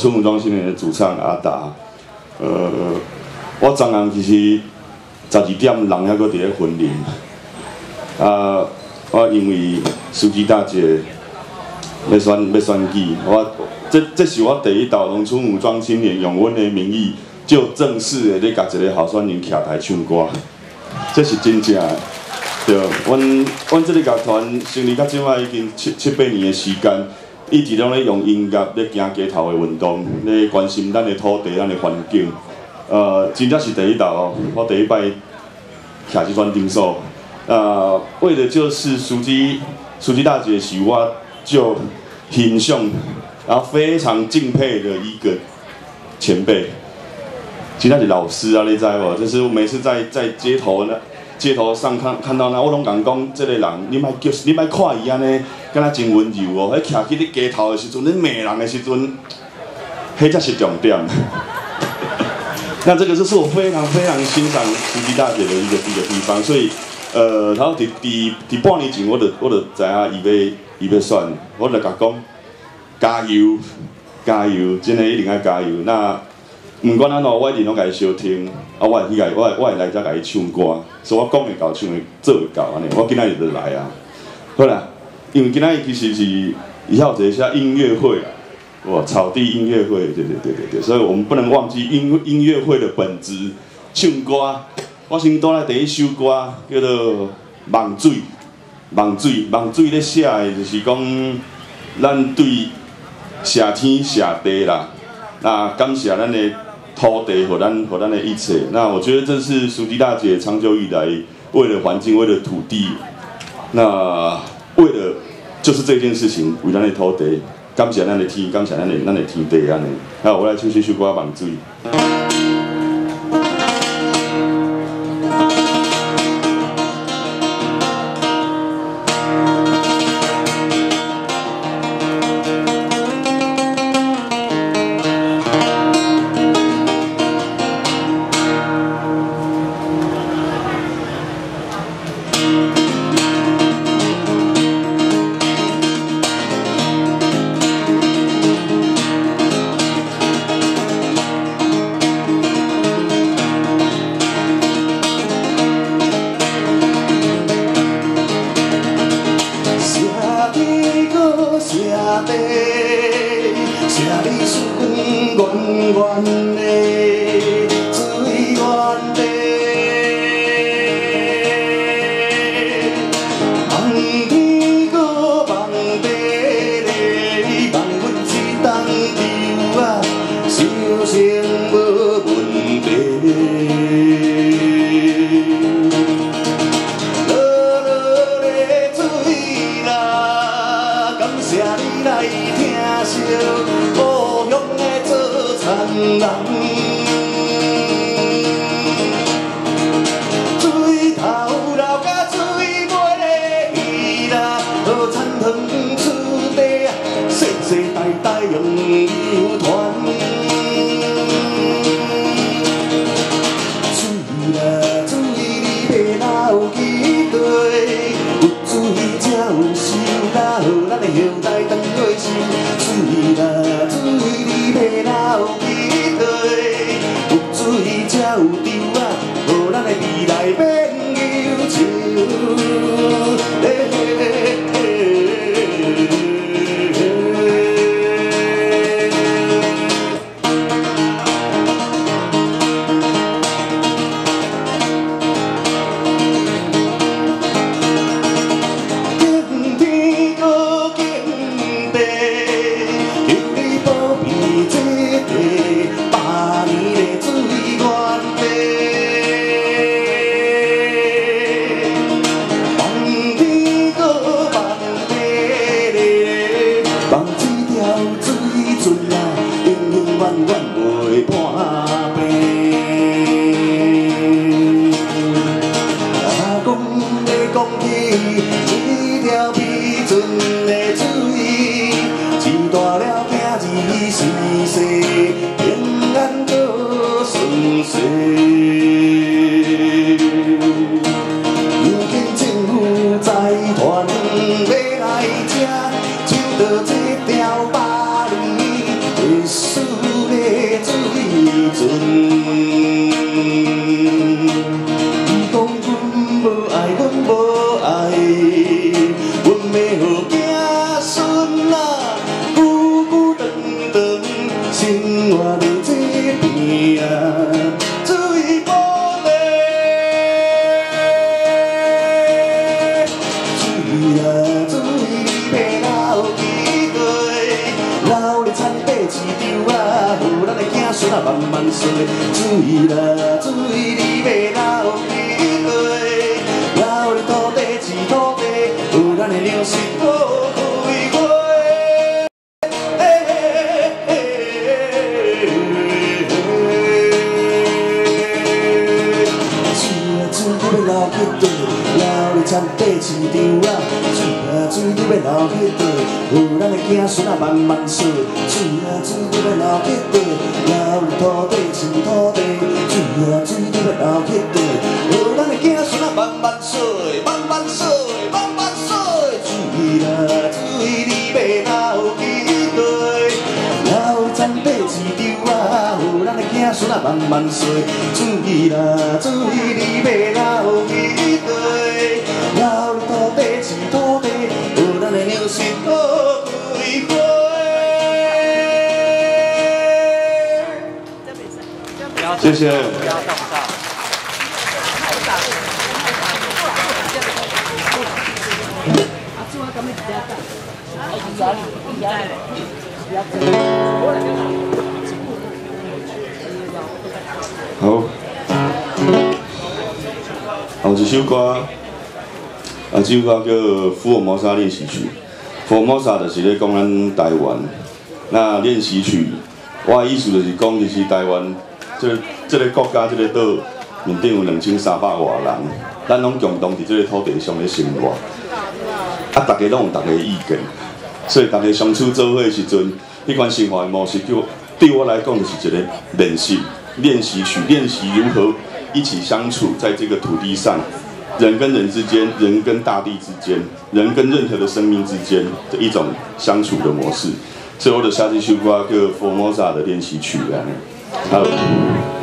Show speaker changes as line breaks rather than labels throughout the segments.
村武装训练的主唱阿达。呃，我昨暗其实十二点人还搁伫咧训练，啊，我因为书记大姐要选要选举，我这这是我第一道农村武装青年用阮的名义，就正式的咧甲一个候选人徛台唱歌，这是真正的。对，阮阮这个乐团成立到即摆已经七七八年的时间，一直拢咧用音乐咧行街头的运动，咧关心咱的土地、咱的环境。呃，真正是第一道哦，我第一摆徛即款场所，呃，为的就是书记书记大姐是我就欣赏，然后非常敬佩的一个前辈，其实是老师啊，你知无？就是每次在在街头呢。街头上看看到那，我拢讲讲，这个人，你莫叫，你莫看伊安尼，敢若真温柔哦。迄徛起伫街头的时阵，你骂人的时阵，迄才是重点。那这个就是我非常非常欣赏司机大姐的一个一个地方。所以，呃，然后伫伫伫半年前，我就我就知影伊要伊要选，我就甲讲加油加油，真的一定要加油。那毋管安怎，我一定拢甲伊收听，啊，我会去甲，我会我会来遮甲伊唱歌，所以我讲会到，唱会做会到安尼。我今仔日就来啊，好啦，因为今仔其实是以后一下音乐会啊，哇，草地音乐会，对对对对对，所以我们不能忘记音音乐会的本质，唱歌。我先带来第一首歌，叫做《梦水》，梦水，梦水咧写的就是讲，咱对谢天谢地啦，那感谢咱的。土地和咱和咱的一切，那我觉得这是苏迪大姐长久以来为了环境、为了土地，那就是这件事情为咱的土地，感谢咱的天，感谢咱的咱的天地安尼。好，我来唱这首歌《梦水》。
如子孙啊慢慢衰。水啊水，你要老几岁？老咧土地是土地，有咱的粮食好开花。水啊水，你要老几岁？老咧田地市场啊，水啊水，你要老几岁？予咱的子孙啊慢慢衰。水啊水，你要老几岁？土地，水啊水，你要留几岁？予咱的子孙啊慢慢衰，慢慢衰，慢慢衰。水啊水，你要老几岁？老田地市场啊，有咱的子孙啊慢慢衰。水啦水，你要
谢谢。好，后一首歌，啊，这首歌叫《福尔摩沙练习曲》。福尔摩沙就是咧讲咱台湾，那练习曲，我的意思就是讲，就是台湾这个这个国家这个岛面顶有两千三百外人，咱拢共同伫这个土地上咧生活，啊，大家拢有大家意见，所以大家相处做伙的时阵，迄款生活的模式，就对我来讲就是一个练习练习曲，练习如何一起相处在这个土地上。人跟人之间，人跟大地之间，人跟任何的生命之间的一种相处的模式，所以我的下这首歌叫《佛摩萨的练习曲》啊。好。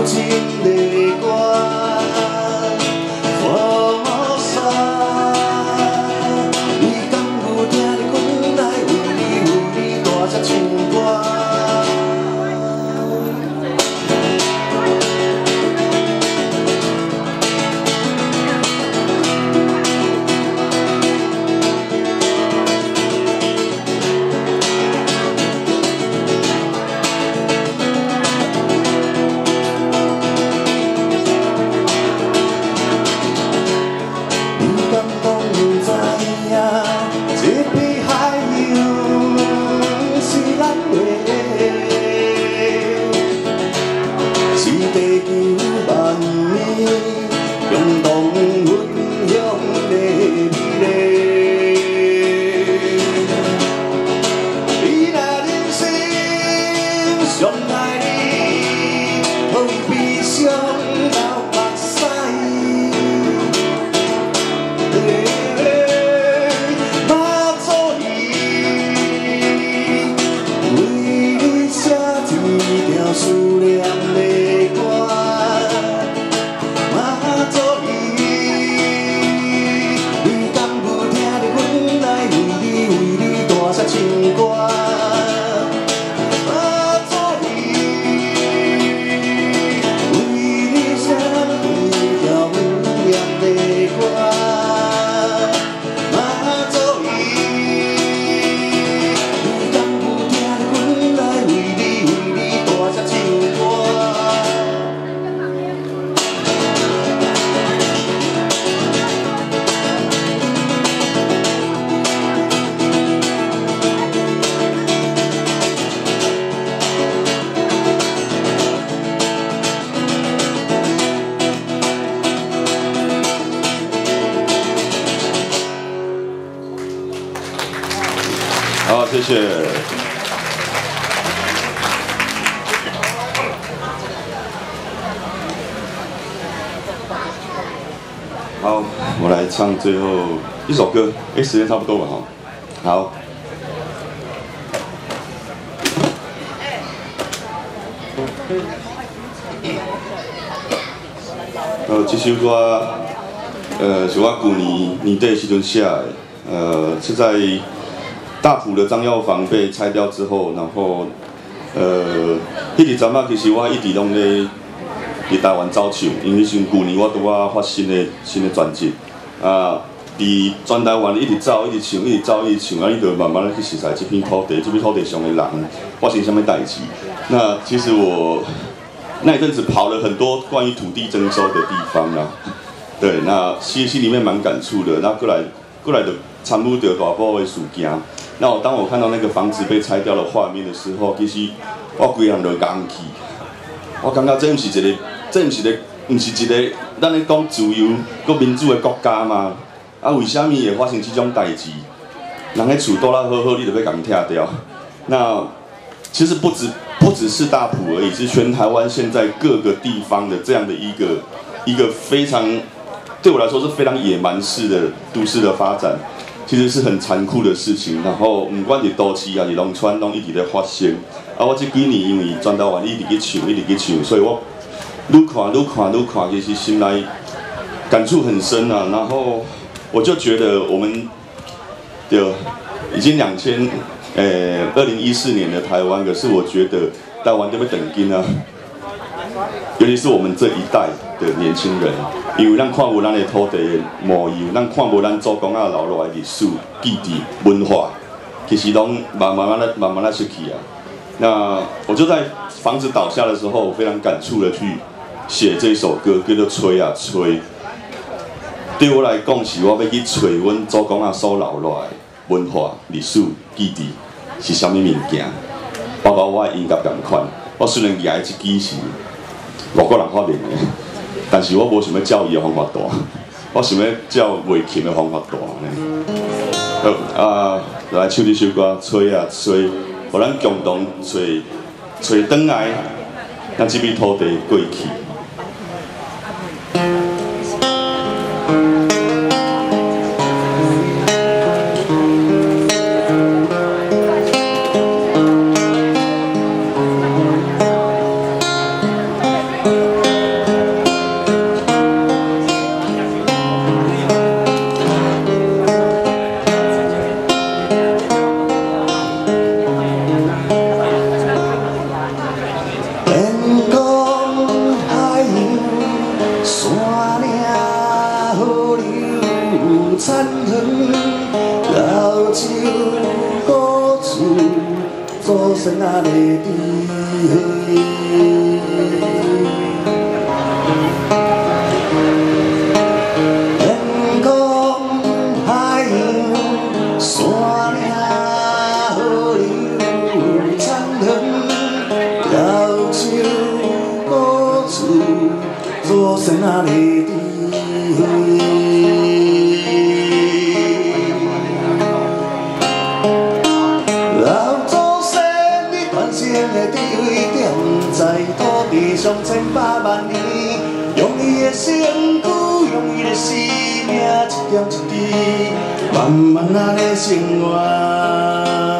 routine 最后一首歌。哎，时间差不多了哈。好。呃，这首歌，呃，是我旧年年底时阵写的，呃，是在大埔的张药房被拆掉之后，然后，呃，迄个阵啊，其实我一直拢咧伫台湾走唱，因为像旧年我拄啊发新的新的专辑，啊，伫全台湾一直走，一直唱，一直走，一直唱，啊，你就慢慢的去熟悉这片土地，这片土地上的人发生什么代志。那其实我那一阵子跑了很多关于土地征收的地方啊，对，那心心里面蛮感触的。那过来过来的参与着大埔的事件。那我当我看到那个房子被拆掉的画面的时候，其实我规人都刚去。我感觉这毋是一个，这毋是一个，毋是一个，咱咧讲自由、搁民主的国家嘛？啊，为什么会发生这种代志？人的厝住啦好好，你就要甲伊拆掉？那其实不止不只是大埔而已，是全台湾现在各个地方的这样的一个一个非常对我来说是非常野蛮式的都市的发展，其实是很残酷的事情。然后不管是都市啊，是农村，拢一直在发生。啊，我这几年因为转台湾一直去唱，一直去唱，所以我愈看愈看愈看，其实心内感触很深啊。然后我就觉得我们对已经两千。呃，二零一四年的台湾，可是我觉得台湾都要等紧啊，尤其是我们这一代的年轻人，因为咱看无咱的土地模样，咱看无咱祖公啊留落来历史、记忆、文化，其实拢慢慢慢慢、慢慢的失去啊。那我就在房子倒下的时候，非常感触的去写这首歌，叫做《吹啊吹》。对我来讲，是我要去吹阮祖公啊所留落来。文化、历史、记忆是啥物物件？包括我的音乐同款。我虽然举一支是外国人发明的，但是我无想要教伊的方法大，我想要教袂琴的方法大呢。好啊，来唱这首歌，吹啊吹，互咱共同吹吹转来，让这片土地过去。
祖先啊的智天一点一滴，慢慢仔的生活。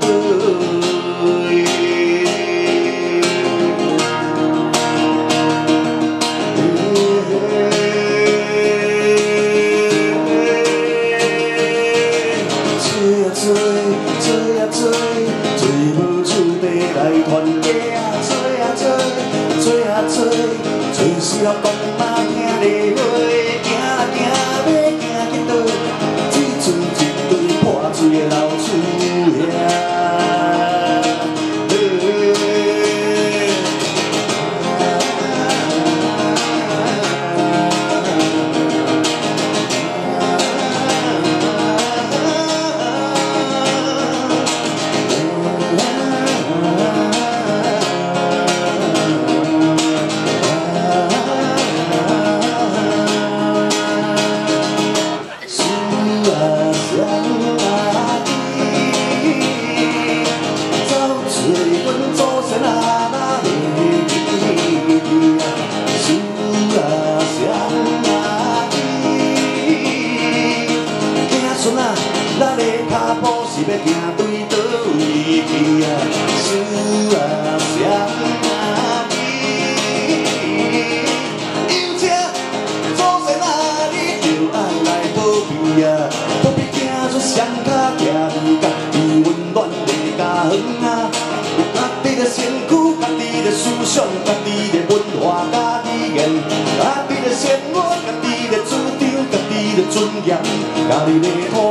醉，醉呀醉。双脚徛在家己温暖的家园啊，有家己的身躯，家己的思想，家己的文化，家己爱，家己的生活，家己的主张，家己的尊严，家己的土。